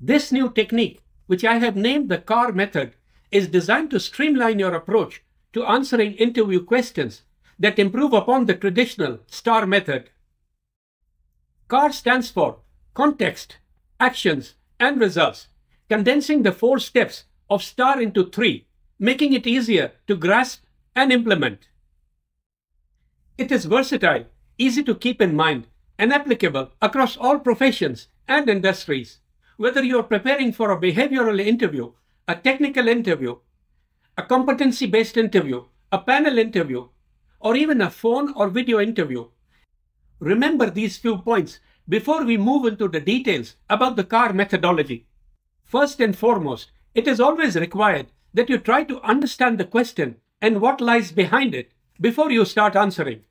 This new technique, which I have named the CAR method, is designed to streamline your approach to answering interview questions that improve upon the traditional STAR method. CAR stands for Context, Actions, and Results, condensing the four steps of STAR into three, making it easier to grasp and implement. It is versatile, easy to keep in mind, and applicable across all professions and industries. Whether you are preparing for a behavioral interview, a technical interview, a competency based interview, a panel interview, or even a phone or video interview. Remember these few points before we move into the details about the CAR methodology. First and foremost, it is always required that you try to understand the question and what lies behind it before you start answering.